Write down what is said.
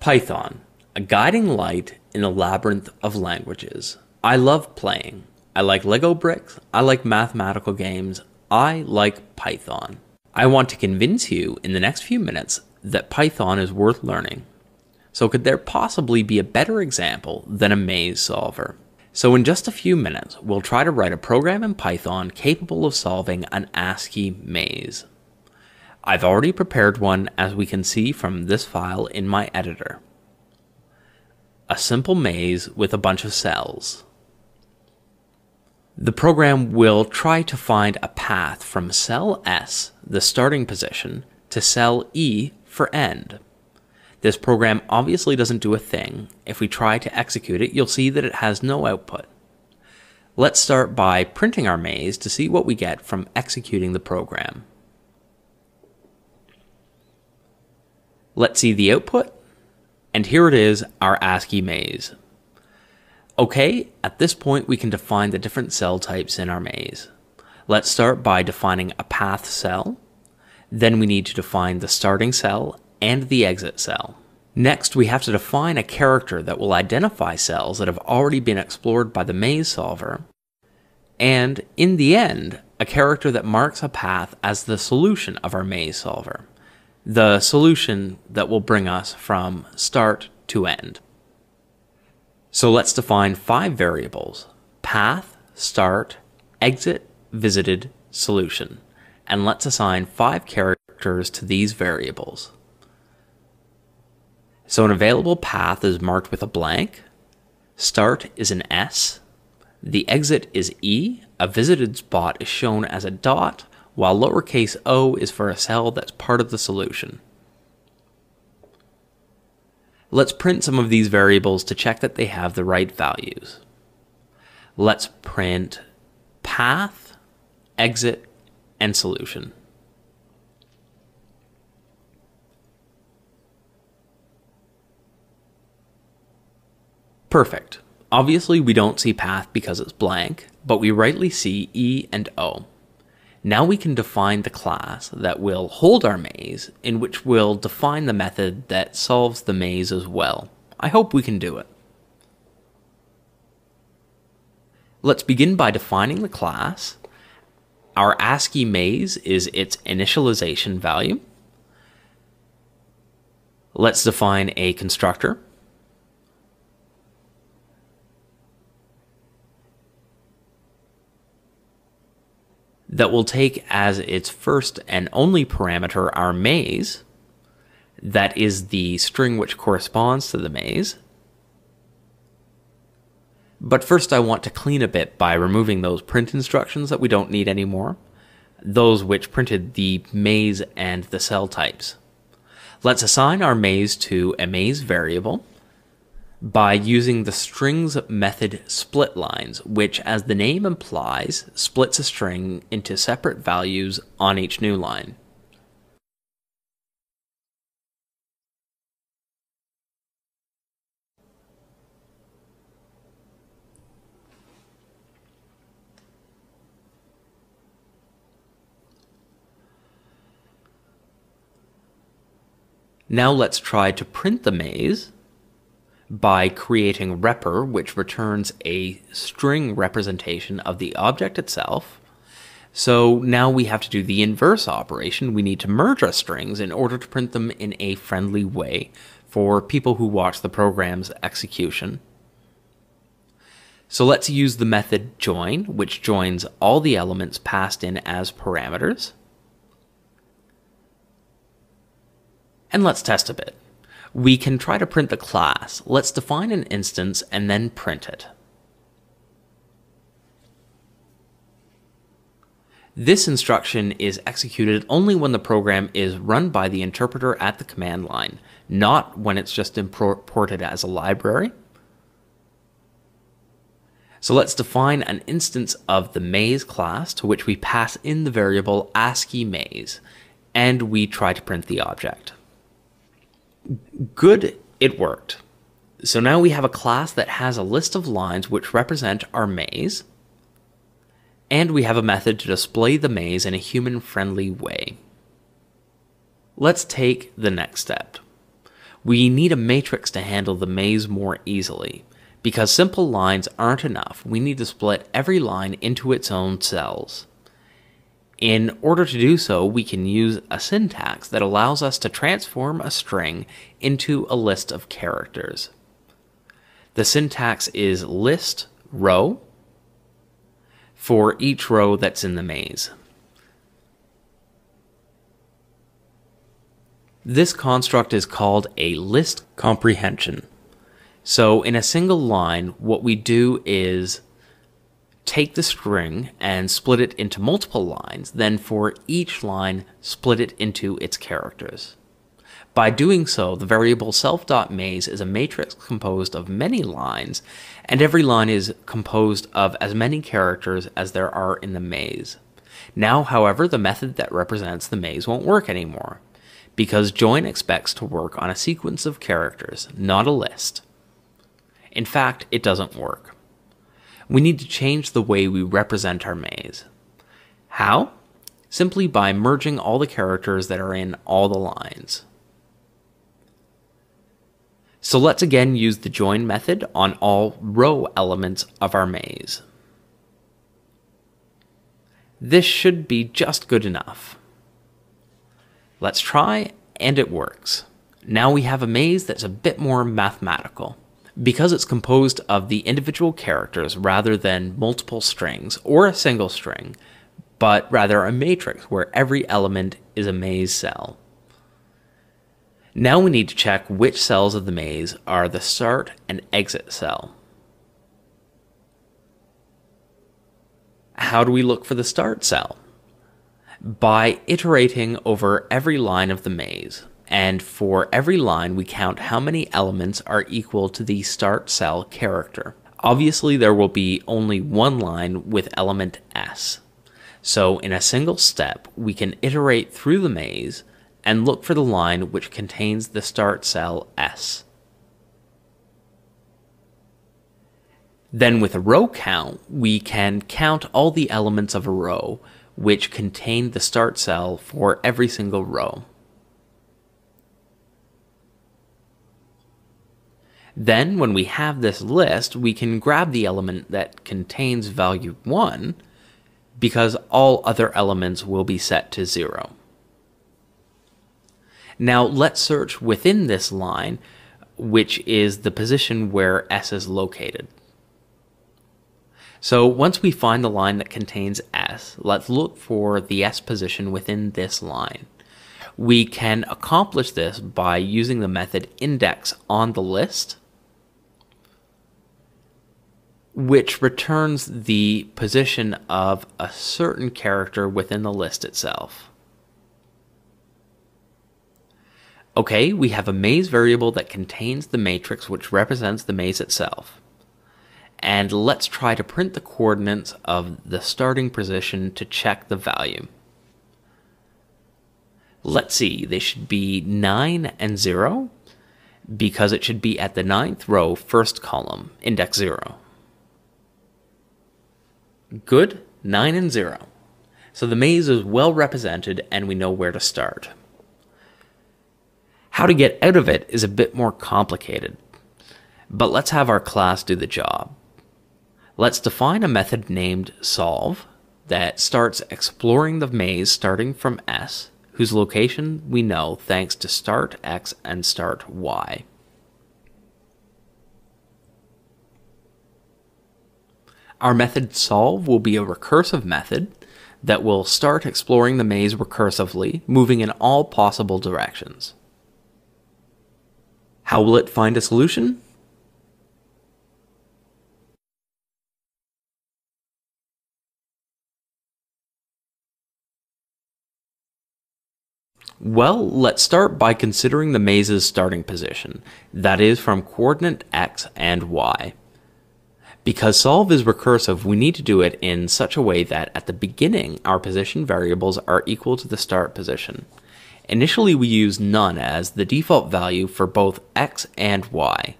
Python, a guiding light in a labyrinth of languages. I love playing. I like Lego bricks. I like mathematical games. I like Python. I want to convince you in the next few minutes that Python is worth learning. So, could there possibly be a better example than a maze solver? So, in just a few minutes, we'll try to write a program in Python capable of solving an ASCII maze. I've already prepared one as we can see from this file in my editor. A simple maze with a bunch of cells. The program will try to find a path from cell S, the starting position, to cell E for end. This program obviously doesn't do a thing. If we try to execute it, you'll see that it has no output. Let's start by printing our maze to see what we get from executing the program. Let's see the output, and here it is, our ASCII maze. Okay, at this point we can define the different cell types in our maze. Let's start by defining a path cell. Then we need to define the starting cell and the exit cell. Next, we have to define a character that will identify cells that have already been explored by the maze solver. And in the end, a character that marks a path as the solution of our maze solver the solution that will bring us from start to end. So let's define five variables path, start, exit, visited, solution. And let's assign five characters to these variables. So an available path is marked with a blank, start is an S, the exit is E, a visited spot is shown as a dot, while lowercase o is for a cell that's part of the solution. Let's print some of these variables to check that they have the right values. Let's print path, exit, and solution. Perfect. Obviously we don't see path because it's blank, but we rightly see E and O. Now we can define the class that will hold our maze, in which we'll define the method that solves the maze as well. I hope we can do it. Let's begin by defining the class. Our ASCII maze is its initialization value. Let's define a constructor. That will take as its first and only parameter our maze, that is the string which corresponds to the maze. But first I want to clean a bit by removing those print instructions that we don't need anymore, those which printed the maze and the cell types. Let's assign our maze to a maze variable, by using the strings method split lines, which, as the name implies, splits a string into separate values on each new line. Now let's try to print the maze by creating repr, which returns a string representation of the object itself. So now we have to do the inverse operation. We need to merge our strings in order to print them in a friendly way for people who watch the program's execution. So let's use the method join, which joins all the elements passed in as parameters. And let's test a bit we can try to print the class. Let's define an instance and then print it. This instruction is executed only when the program is run by the interpreter at the command line, not when it's just imported as a library. So let's define an instance of the maze class to which we pass in the variable ASCII maze, and we try to print the object good, it worked. So now we have a class that has a list of lines which represent our maze. And we have a method to display the maze in a human-friendly way. Let's take the next step. We need a matrix to handle the maze more easily. Because simple lines aren't enough, we need to split every line into its own cells. In order to do so, we can use a syntax that allows us to transform a string into a list of characters. The syntax is list row for each row that's in the maze. This construct is called a list comprehension. So in a single line, what we do is take the string and split it into multiple lines, then for each line, split it into its characters. By doing so, the variable self.maze is a matrix composed of many lines, and every line is composed of as many characters as there are in the maze. Now, however, the method that represents the maze won't work anymore, because join expects to work on a sequence of characters, not a list. In fact, it doesn't work. We need to change the way we represent our maze. How? Simply by merging all the characters that are in all the lines. So let's again use the join method on all row elements of our maze. This should be just good enough. Let's try, and it works. Now we have a maze that's a bit more mathematical. Because it's composed of the individual characters rather than multiple strings or a single string, but rather a matrix where every element is a maze cell. Now we need to check which cells of the maze are the start and exit cell. How do we look for the start cell? By iterating over every line of the maze and for every line we count how many elements are equal to the start cell character. Obviously there will be only one line with element S. So in a single step we can iterate through the maze and look for the line which contains the start cell S. Then with a row count, we can count all the elements of a row which contain the start cell for every single row. Then, when we have this list, we can grab the element that contains value 1 because all other elements will be set to 0. Now, let's search within this line, which is the position where S is located. So once we find the line that contains S, let's look for the S position within this line. We can accomplish this by using the method index on the list which returns the position of a certain character within the list itself. Okay, we have a maze variable that contains the matrix which represents the maze itself. And let's try to print the coordinates of the starting position to check the value. Let's see, they should be 9 and 0 because it should be at the ninth row, first column, index 0. Good, 9 and 0. So the maze is well represented and we know where to start. How to get out of it is a bit more complicated, but let's have our class do the job. Let's define a method named solve that starts exploring the maze starting from S, whose location we know thanks to start X and start Y. Our method solve will be a recursive method that will start exploring the maze recursively, moving in all possible directions. How will it find a solution? Well, let's start by considering the maze's starting position, that is from coordinate x and y. Because solve is recursive, we need to do it in such a way that at the beginning, our position variables are equal to the start position. Initially, we use none as the default value for both x and y.